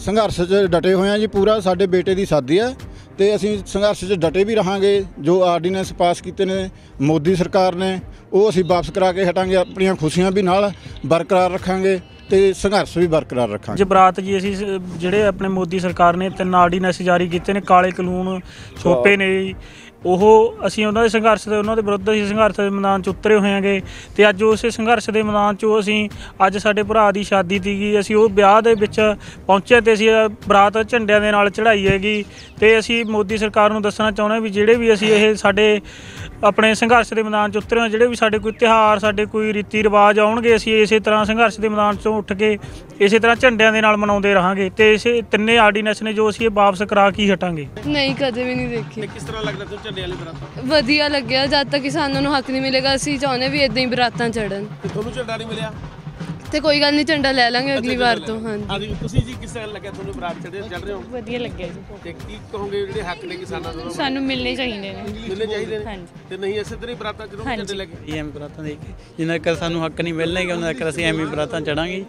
ਸੰਘਰਸ਼ 'ਚ ਡਟੇ ਹੋਏ ਆ ਜੀ ਪੂਰਾ ਸਾਡੇ ਬੇਟੇ ਦੀ ਸਾਦੀ ਹੈ ਤੇ ਅਸੀਂ ਸੰਘਰਸ਼ 'ਚ ਡਟੇ ਵੀ ਰਹਾਂਗੇ। ਜੋ ਆਰਡੀਨੈਂਸ ਪਾਸ ਕੀਤੇ ਨੇ ਮੋਦੀ ਸਰਕਾਰ ਨੇ ਉਹ ਅਸੀਂ ਵਾਪਸ ਕਰਾ ਕੇ ਹਟਾਂਗੇ ਆਪਣੀਆਂ ਖੁਸ਼ੀਆਂ ਵੀ ਨਾਲ ਬਰਕਰਾਰ ਰੱਖਾਂਗੇ ਤੇ ਸੰਘਰਸ਼ ਵੀ ਬਰਕਰਾਰ ਰੱਖਾਂਗੇ। ਅੱਜ ਬਰਾਤ ਜੀ ਅਸੀਂ ਜਿਹੜੇ ਆਪਣੇ ਮੋਦੀ ਸਰਕਾਰ ਨੇ ਤਿੰਨ ਆਰਡੀਨੈਂਸ ਜਾਰੀ ਕੀਤੇ ਨੇ ਕਾਲੇ ਕਾਨੂੰਨ ਛੋਪੇ ਨੇ ਜੀ, ਉਹ ਅਸੀਂ ਉਹਨਾਂ ਦੇ ਸੰਘਰਸ਼ ਦੇ ਉਹਨਾਂ ਦੇ ਵਿਰੁੱਧ ਅਸੀਂ ਸੰਘਰਸ਼ ਦੇ ਮੈਦਾਨ 'ਚ ਉਤਰੇ ਹੋਏ ਹਾਂਗੇ। ਤੇ ਅੱਜ ਉਸੇ ਸੰਘਰਸ਼ ਦੇ ਮੈਦਾਨ 'ਚੋਂ ਅਸੀਂ ਅੱਜ ਸਾਡੇ ਭਰਾ ਦੀ ਸ਼ਾਦੀ ਤੀਗੀ ਅਸੀਂ ਉਹ ਵਿਆਹ ਦੇ ਵਿੱਚ ਪਹੁੰਚੇ ਤੇ ਅਸੀਂ ਬਰਾਤ ਝੰਡਿਆਂ ਦੇ ਨਾਲ ਚੜਾਈ ਹੈਗੀ। ਤੇ ਅਸੀਂ ਮੋਦੀ ਸਰਕਾਰ ਨੂੰ ਦੱਸਣਾ ਚਾਹੁੰਦੇ ਹਾਂ ਵੀ ਜਿਹੜੇ ਵੀ ਅਸੀਂ ਇਹ ਸਾਡੇ ਆਪਣੇ ਸੰਘਰਸ਼ ਦੇ ਮੈਦਾਨ 'ਚ ਉਤਰੇ ਹਾਂ ਜਿਹੜੇ ਵੀ ਸਾਡੇ ਕੋਈ ਤਿਉਹਾਰ ਸਾਡੇ ਕੋਈ ਰੀਤੀ ਰਿਵਾਜ ਆਉਣਗੇ ਅਸੀਂ ਇਸੇ ਤਰ੍ਹਾਂ ਸੰਘਰਸ਼ ਦੇ ਮੈਦਾਨ 'ਚੋਂ ਉੱਠ ਕੇ ਇਸੇ ਤਰ੍ਹਾਂ ਝੰਡਿਆਂ ਦੇ ਨਾਲ ਮਨਾਉਂਦੇ ਰਹਾਂਗੇ। ਤੇ ਇਸੇ ਤਿੰਨੇ ਆਰਡੀਨੈਂਸ ਨੇ ਜੋ ਅਸੀਂ ਇਹ ਵਾਪਸ ਕਰਾ ਕੇ ਹਟਾਂਗੇ। ਨਹੀਂ ਕਦੇ ਵੀ ਨਹੀਂ ਦੇਖੀ। ਕਿਸ ਤਰ੍ਹਾਂ ਲੱਗਦਾ ਤੁਹਾਨੂੰ ਬਰਾਤ ਵਧੀਆ ਲੱਗਿਆ ਜਦ ਤੱਕ ਕਿਸਾਨਾਂ ਨੂੰ ਹੱਕ ਨਹੀਂ ਮਿਲੇਗਾ ਅਸੀਂ ਚਾਹੁੰਦੇ ਵੀ ਇਦਾਂ ਹੀ ਬਰਾਤਾਂ ਚੜਨ ਤੇ ਤੁਹਾਨੂੰ ਝੰਡਾ ਨਹੀਂ ਮਿਲਿਆ? ਤੇ ਕੋਈ ਗੱਲ ਨਹੀਂ ਝੰਡਾ ਲੈ ਲਾਂਗੇ ਅਗਲੀ ਵਾਰ ਤੋਂ ਹਾਂਜੀ। ਹਾਂਜੀ ਤੁਸੀਂ ਜੀ ਕਿਸ ਤਰ੍ਹਾਂ ਲੱਗਿਆ ਤੁਹਾਨੂੰ ਬਰਾਤ ਚੜ੍ਹੇ ਚੱਲ ਰਹੇ ਹੋ? ਵਧੀਆ ਲੱਗਿਆ ਜੀ। ਤੇ ਕੀ ਕਹੋਗੇ ਜਿਹੜੇ ਹੱਕ ਨੇ ਕਿਸਾਨਾਂ ਦੇ ਸਾਨੂੰ ਮਿਲਣੇ ਚਾਹੀਦੇ ਨੇ। ਮਿਲਣੇ ਚਾਹੀਦੇ ਨੇ? ਹਾਂਜੀ। ਤੇ ਨਹੀਂ ਇਸੇ ਤਰ੍ਹਾਂ ਹੀ ਬਰਾਤਾਂ ਜਦੋਂ ਝੰਡੇ ਲੈ ਕੇ? ਇਹ ਐਵੇਂ ਬਰਾਤਾਂ ਦੇ ਜਿੰਨਾ ਕਰ ਸਾਨੂੰ ਹੱਕ ਨਹੀਂ ਮਿਲਣਗੇ ਉਹਨਾਂ ਕਰ ਅਸੀਂ ਐਵੇਂ ਬਰਾਤਾਂ ਚੜਾਂਗੇ